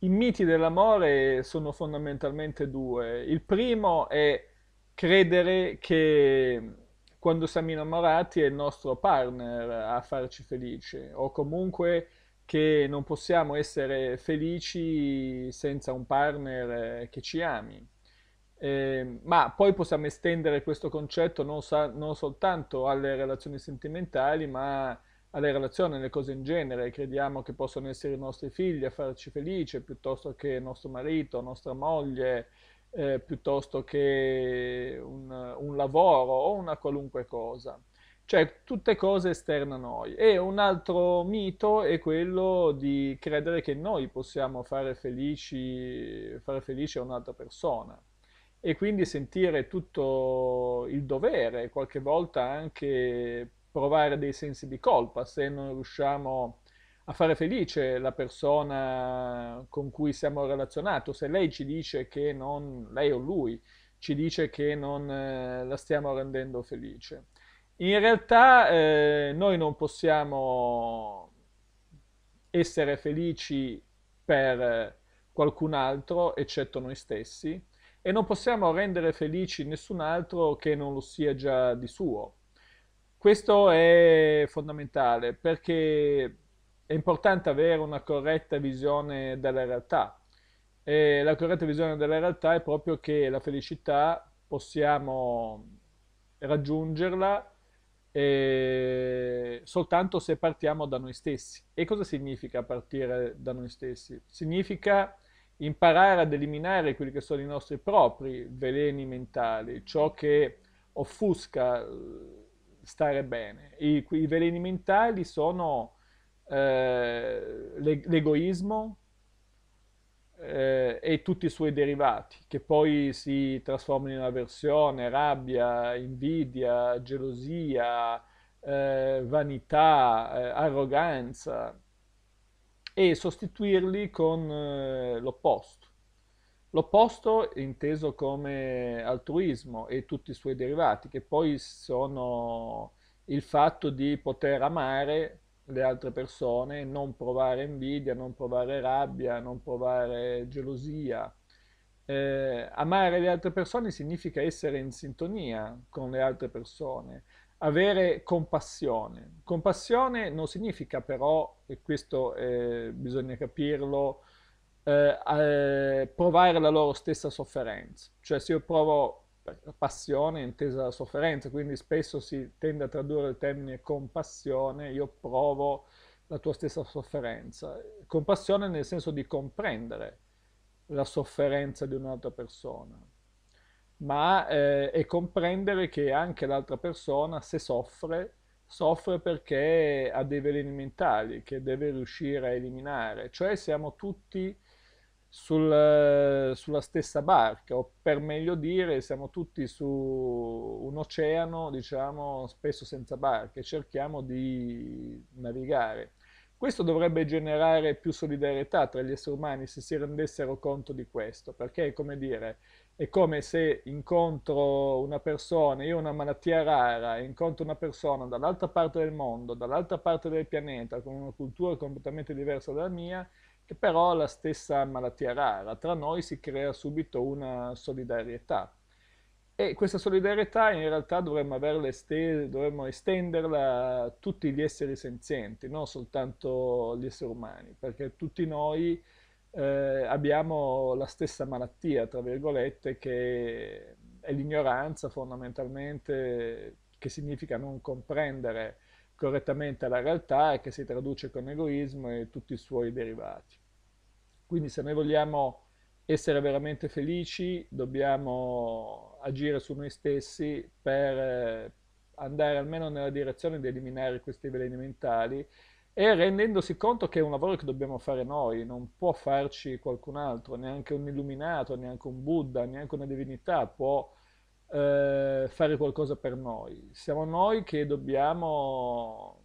I miti dell'amore sono fondamentalmente due. Il primo è credere che quando siamo innamorati è il nostro partner a farci felici o comunque che non possiamo essere felici senza un partner eh, che ci ami. Eh, ma poi possiamo estendere questo concetto non, sa- non soltanto alle relazioni sentimentali, ma alle relazioni, alle cose in genere. Crediamo che possono essere i nostri figli a farci felice piuttosto che nostro marito, nostra moglie, eh, piuttosto che un, un lavoro o una qualunque cosa. Cioè, tutte cose esterne a noi. E un altro mito è quello di credere che noi possiamo fare felici, fare felice un'altra persona e quindi sentire tutto il dovere, qualche volta anche provare dei sensi di colpa se non riusciamo a fare felice la persona con cui siamo relazionati, se lei ci dice che non, lei o lui ci dice che non eh, la stiamo rendendo felice. In realtà eh, noi non possiamo essere felici per qualcun altro eccetto noi stessi e non possiamo rendere felici nessun altro che non lo sia già di suo. Questo è fondamentale perché è importante avere una corretta visione della realtà. E la corretta visione della realtà è proprio che la felicità possiamo raggiungerla eh, soltanto se partiamo da noi stessi. E cosa significa partire da noi stessi? Significa imparare ad eliminare quelli che sono i nostri propri veleni mentali, ciò che offusca stare bene. I, i veleni mentali sono eh, l'egoismo eh, e tutti i suoi derivati, che poi si trasformano in avversione, rabbia, invidia, gelosia, eh, vanità, eh, arroganza, e sostituirli con eh, l'opposto. L'opposto inteso come altruismo e tutti i suoi derivati, che poi sono il fatto di poter amare le altre persone, non provare invidia, non provare rabbia, non provare gelosia. Eh, amare le altre persone significa essere in sintonia con le altre persone, avere compassione. Compassione non significa però, e questo eh, bisogna capirlo, eh, eh, provare la loro stessa sofferenza. Cioè se io provo passione intesa la sofferenza, quindi spesso si tende a tradurre il termine compassione, io provo la tua stessa sofferenza. Compassione nel senso di comprendere la sofferenza di un'altra persona, ma eh, è comprendere che anche l'altra persona, se soffre, soffre perché ha dei veleni mentali che deve riuscire a eliminare, cioè siamo tutti sul, sulla stessa barca, o per meglio dire, siamo tutti su un oceano, diciamo, spesso senza barche, cerchiamo di navigare. Questo dovrebbe generare più solidarietà tra gli esseri umani se si rendessero conto di questo, perché è come dire, è come se incontro una persona, io ho una malattia rara, incontro una persona dall'altra parte del mondo, dall'altra parte del pianeta, con una cultura completamente diversa dalla mia, che però la stessa malattia rara. Tra noi si crea subito una solidarietà. E questa solidarietà in realtà dovremmo, estes- dovremmo estenderla a tutti gli esseri senzienti, non soltanto gli esseri umani, perché tutti noi eh, abbiamo la stessa malattia, tra virgolette, che è l'ignoranza fondamentalmente, che significa non comprendere correttamente la realtà e che si traduce con egoismo e tutti i suoi derivati. Quindi se noi vogliamo essere veramente felici dobbiamo agire su noi stessi per eh, andare almeno nella direzione di eliminare questi veleni mentali e rendendosi conto che è un lavoro che dobbiamo fare noi, non può farci qualcun altro, neanche un illuminato, neanche un Buddha, neanche una divinità può eh, fare qualcosa per noi. Siamo noi che dobbiamo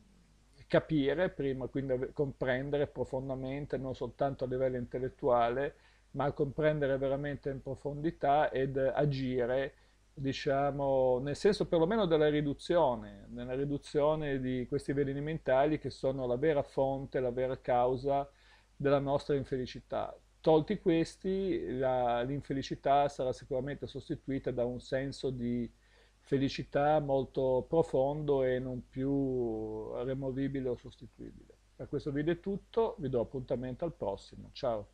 capire prima, quindi comprendere profondamente, non soltanto a livello intellettuale, ma comprendere veramente in profondità ed agire, diciamo, nel senso perlomeno della riduzione, nella riduzione di questi veleni mentali che sono la vera fonte, la vera causa della nostra infelicità. Tolti questi, l'infelicità sarà sicuramente sostituita da un senso di felicità molto profondo e non più removibile o sostituibile. Per questo video è tutto, vi do appuntamento al prossimo. Ciao!